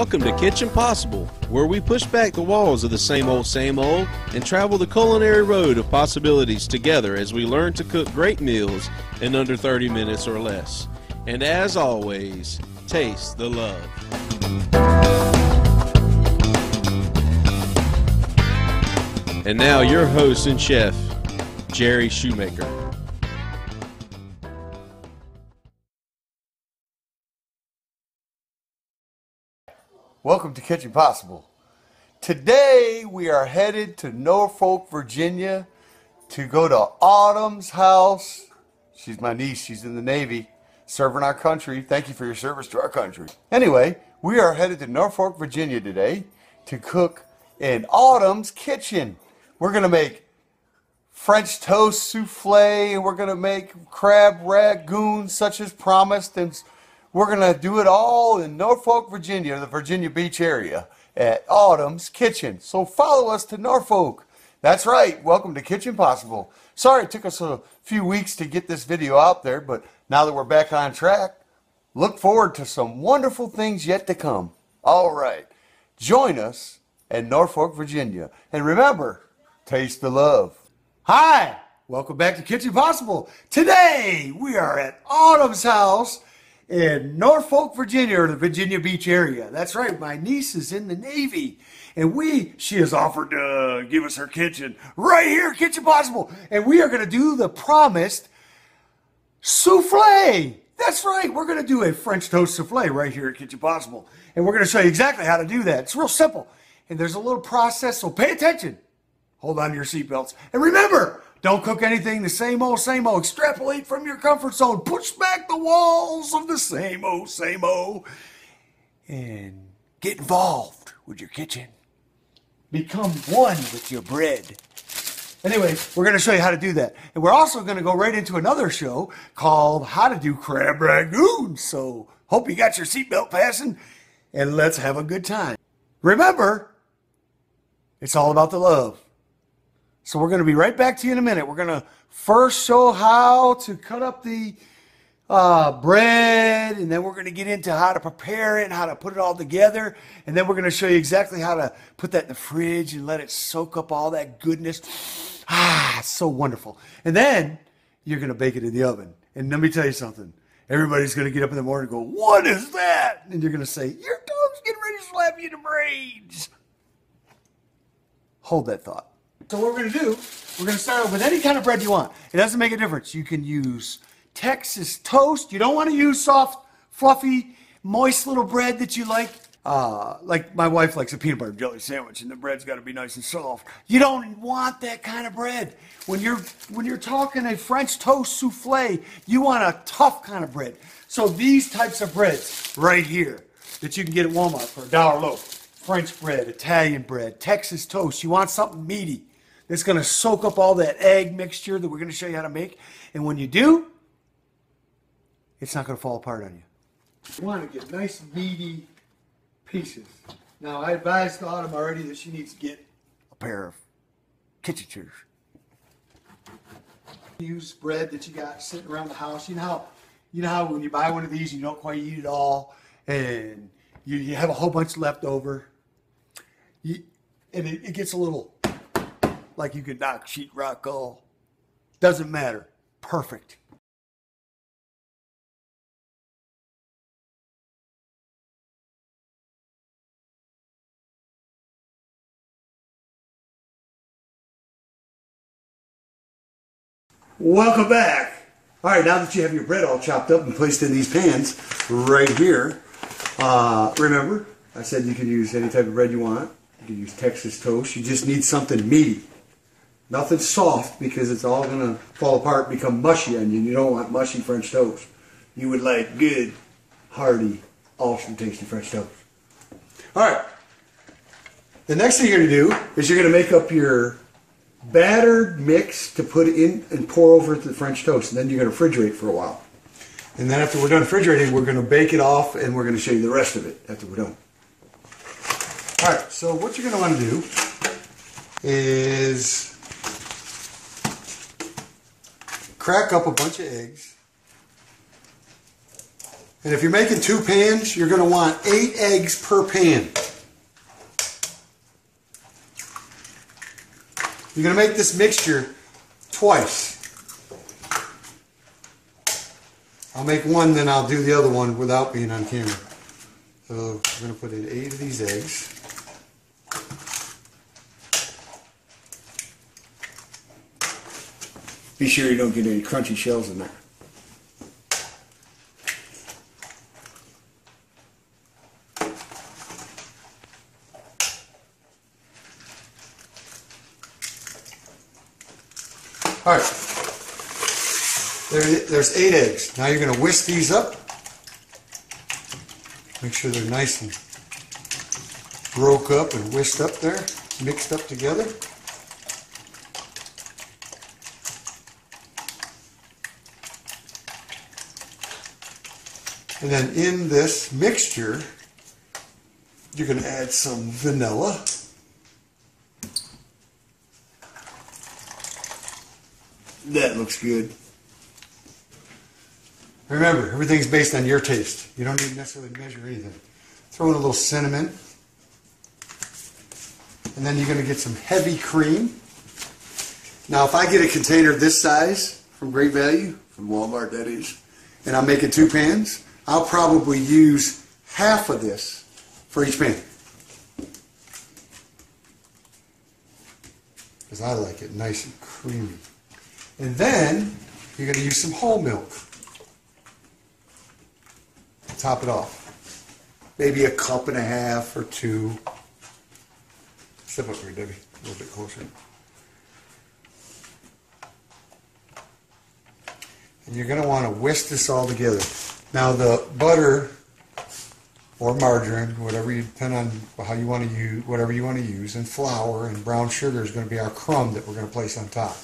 Welcome to Kitchen Possible, where we push back the walls of the same old, same old and travel the culinary road of possibilities together as we learn to cook great meals in under 30 minutes or less. And as always, taste the love. And now, your host and chef, Jerry Shoemaker. Welcome to Kitchen Possible. Today we are headed to Norfolk, Virginia to go to Autumn's house. She's my niece, she's in the Navy, serving our country. Thank you for your service to our country. Anyway, we are headed to Norfolk, Virginia today to cook in Autumn's kitchen. We're going to make French toast souffle, and we're going to make crab ragoon, such as promised, and we're going to do it all in Norfolk, Virginia, the Virginia Beach area at Autumn's Kitchen. So follow us to Norfolk. That's right. Welcome to Kitchen Possible. Sorry it took us a few weeks to get this video out there, but now that we're back on track, look forward to some wonderful things yet to come. All right. Join us in Norfolk, Virginia. And remember, taste the love. Hi. Welcome back to Kitchen Possible. Today we are at Autumn's house in Norfolk, Virginia, or the Virginia Beach area. That's right, my niece is in the Navy. And we, she has offered to give us her kitchen right here, Kitchen Possible. And we are going to do the promised souffle. That's right, we're going to do a French toast souffle right here at Kitchen Possible. And we're going to show you exactly how to do that. It's real simple. And there's a little process, so pay attention. Hold on to your seatbelts. And remember, don't cook anything the same old, same old. Extrapolate from your comfort zone. Push back the walls of the same old, same old. And get involved with your kitchen. Become one with your bread. Anyway, we're going to show you how to do that. And we're also going to go right into another show called How to Do Crab Ragoon. So hope you got your seatbelt fastened and let's have a good time. Remember, it's all about the love. So we're going to be right back to you in a minute. We're going to first show how to cut up the uh, bread, and then we're going to get into how to prepare it and how to put it all together. And then we're going to show you exactly how to put that in the fridge and let it soak up all that goodness. Ah, it's so wonderful. And then you're going to bake it in the oven. And let me tell you something. Everybody's going to get up in the morning and go, What is that? And you're going to say, Your dog's getting ready to slap you in the brains. Hold that thought. So what we're going to do, we're going to start with any kind of bread you want. It doesn't make a difference. You can use Texas toast. You don't want to use soft, fluffy, moist little bread that you like. Uh, like my wife likes a peanut butter jelly sandwich, and the bread's got to be nice and soft. You don't want that kind of bread. When you're when you're talking a French toast souffle, you want a tough kind of bread. So these types of breads right here that you can get at Walmart for a dollar loaf. French bread, Italian bread, Texas toast. You want something meaty. It's going to soak up all that egg mixture that we're going to show you how to make. And when you do, it's not going to fall apart on you. You want to get nice meaty pieces. Now, I advised Autumn already that she needs to get a pair of kitchen shears. Use bread that you got sitting around the house. You know how, you know how when you buy one of these, you don't quite eat it all, and you, you have a whole bunch left over. You, and it, it gets a little like you could knock sheetrock all. Doesn't matter. Perfect. Welcome back. All right, now that you have your bread all chopped up and placed in these pans right here, uh, remember, I said you can use any type of bread you want. You can use Texas toast. You just need something meaty. Nothing soft because it's all going to fall apart become mushy on you. Don't want mushy French toast. You would like good, hearty, awesome tasting French toast. All right. The next thing you're going to do is you're going to make up your battered mix to put in and pour over the French toast. And then you're going to refrigerate for a while. And then after we're done refrigerating, we're going to bake it off and we're going to show you the rest of it after we're done. All right, so what you're going to want to do is crack up a bunch of eggs. And if you're making two pans, you're going to want eight eggs per pan. You're going to make this mixture twice. I'll make one, then I'll do the other one without being on camera. So we're going to put in eight of these eggs. Be sure you don't get any crunchy shells in there. All right. There, there's eight eggs. Now you're going to whisk these up. Make sure they're nice and broke up and whisked up there, mixed up together. And then in this mixture, you're going to add some vanilla. That looks good. Remember, everything's based on your taste. You don't need to necessarily measure anything. Throw in a little cinnamon. And then you're going to get some heavy cream. Now, if I get a container this size from Great Value, From Walmart, that is. and I'm making two pans, I'll probably use half of this for each pan. Because I like it nice and creamy. And then you're going to use some whole milk. Top it off. Maybe a cup and a half or two. Step up here, Debbie. A little bit closer. And you're going to want to whisk this all together. Now the butter or margarine, whatever you depend on how you want to use, whatever you want to use, and flour and brown sugar is going to be our crumb that we're going to place on top.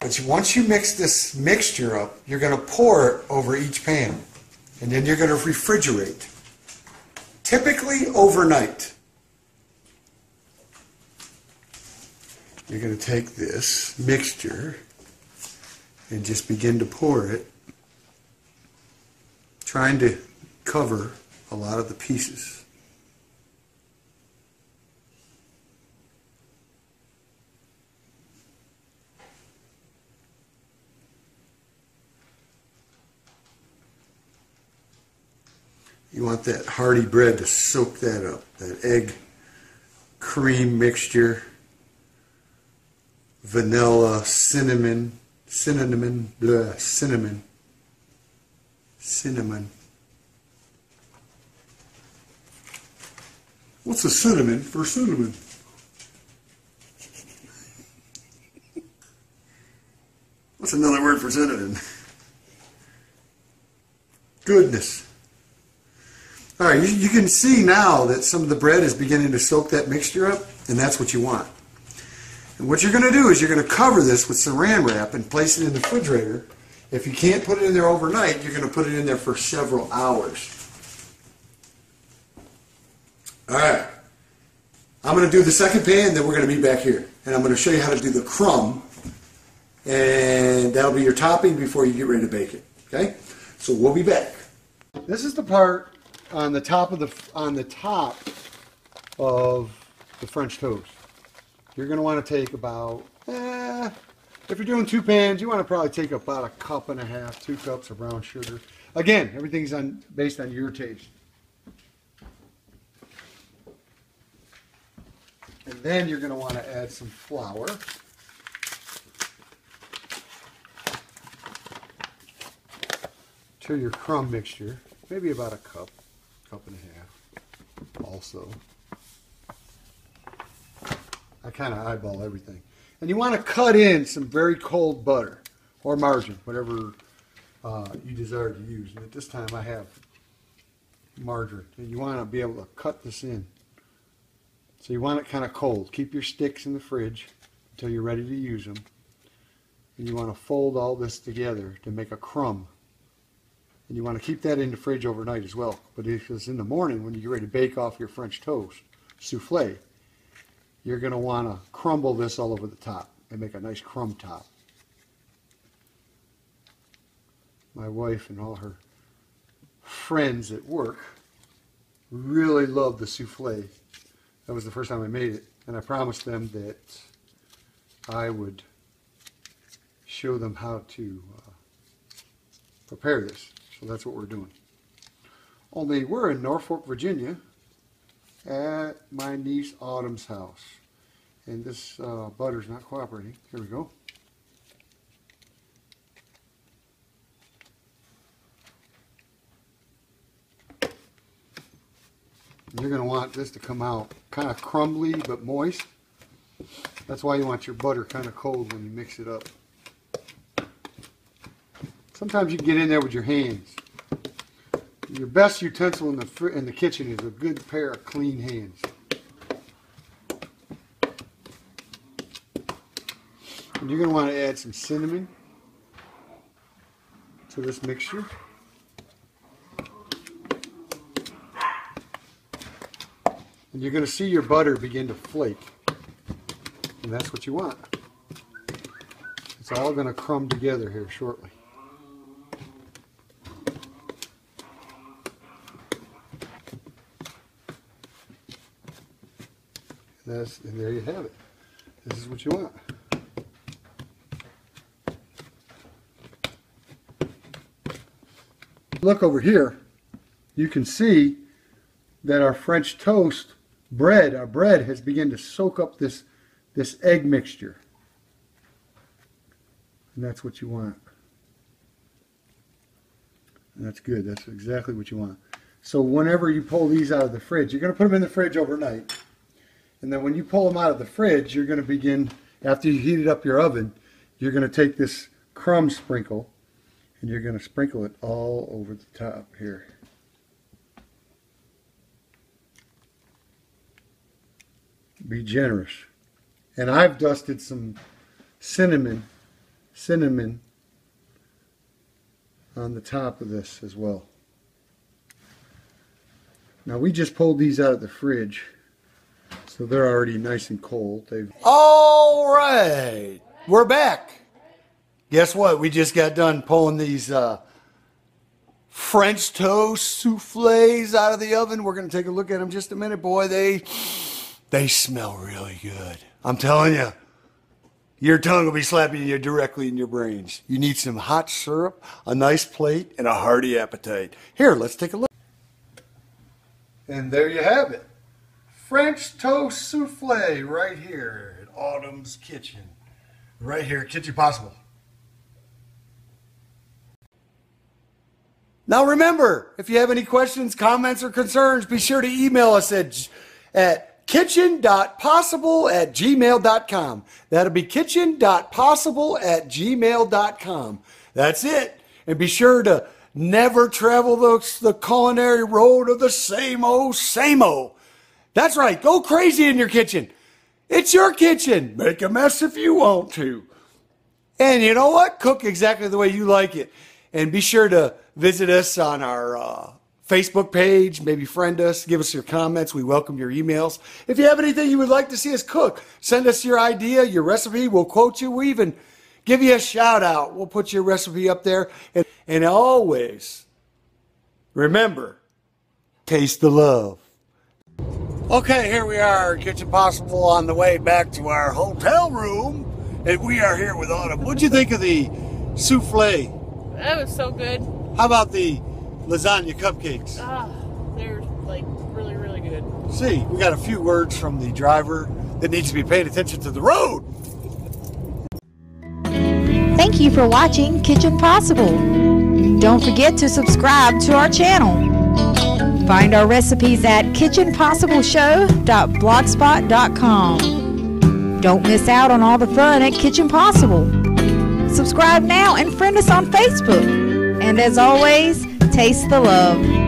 But once you mix this mixture up, you're going to pour it over each pan, and then you're going to refrigerate. Typically overnight. You're going to take this mixture and just begin to pour it, trying to cover a lot of the pieces. You want that hearty bread to soak that up, that egg cream mixture, vanilla, cinnamon, cinnamon, blah, cinnamon, cinnamon. What's a cinnamon for cinnamon? What's another word for cinnamon? Goodness. All right, you, you can see now that some of the bread is beginning to soak that mixture up, and that's what you want. And what you're going to do is you're going to cover this with saran wrap and place it in the refrigerator. If you can't put it in there overnight, you're going to put it in there for several hours. All right. I'm going to do the second pan, then we're going to meet back here. And I'm going to show you how to do the crumb. And that'll be your topping before you get ready to bake it. Okay? So we'll be back. This is the part on the top of the on the top of the French toast. You're going to want to take about, eh, if you're doing two pans, you want to probably take about a cup and a half, two cups of brown sugar. Again, everything's on based on your taste. And then you're going to want to add some flour. To your crumb mixture, maybe about a cup, cup and a half also. I kind of eyeball everything. And you want to cut in some very cold butter or margarine, whatever uh, you desire to use. And at this time I have margarine. And you want to be able to cut this in. So you want it kind of cold. Keep your sticks in the fridge until you're ready to use them. And you want to fold all this together to make a crumb. And you want to keep that in the fridge overnight as well. But because in the morning when you get ready to bake off your French toast, souffle, you're going to want to crumble this all over the top and make a nice crumb top. My wife and all her friends at work really loved the souffle. That was the first time I made it. And I promised them that I would show them how to uh, prepare this. So that's what we're doing. Only we're in Norfolk, Virginia at my niece Autumn's house. And this uh, butter's not cooperating. Here we go. You're going to want this to come out kind of crumbly but moist. That's why you want your butter kind of cold when you mix it up. Sometimes you can get in there with your hands. Your best utensil in the in the kitchen is a good pair of clean hands. And you're going to want to add some cinnamon to this mixture. And you're going to see your butter begin to flake. And that's what you want. It's all going to crumb together here shortly. That's, and there you have it. This is what you want. Look over here. You can see that our French toast bread, our bread has begun to soak up this, this egg mixture. And that's what you want. And that's good. That's exactly what you want. So whenever you pull these out of the fridge, you're going to put them in the fridge overnight. And then when you pull them out of the fridge, you're going to begin, after you heated up your oven, you're going to take this crumb sprinkle and you're going to sprinkle it all over the top here. Be generous. And I've dusted some cinnamon, cinnamon on the top of this as well. Now we just pulled these out of the fridge, so they're already nice and cold. They've All right, we're back. Guess what? We just got done pulling these uh, French toast souffles out of the oven. We're going to take a look at them just a minute. Boy, they they smell really good. I'm telling you. Your tongue will be slapping you directly in your brains. You need some hot syrup, a nice plate, and a hearty appetite. Here, let's take a look. And there you have it. French toast souffle right here at Autumn's Kitchen. Right here, at Kitchen Possible. Now remember, if you have any questions, comments, or concerns, be sure to email us at, at kitchen.possible at gmail.com. That'll be kitchen.possible at gmail.com. That's it. And be sure to never travel the, the culinary road of the same old, same old. That's right. Go crazy in your kitchen. It's your kitchen. Make a mess if you want to. And you know what? Cook exactly the way you like it. And be sure to visit us on our uh, Facebook page, maybe friend us, give us your comments. We welcome your emails. If you have anything you would like to see us cook, send us your idea, your recipe. We'll quote you. We even give you a shout out. We'll put your recipe up there. And, and always remember, taste the love. Okay, here we are, Kitchen Possible, on the way back to our hotel room. And we are here with Autumn. What'd you think of the souffle? That was so good. How about the lasagna cupcakes. Ah, they're like really, really good. See, we got a few words from the driver that needs to be paying attention to the road. Thank you for watching Kitchen Possible. Don't forget to subscribe to our channel. Find our recipes at kitchenpossibleshow.blogspot.com. Don't miss out on all the fun at Kitchen Possible. Subscribe now and friend us on Facebook. And as always, taste the love.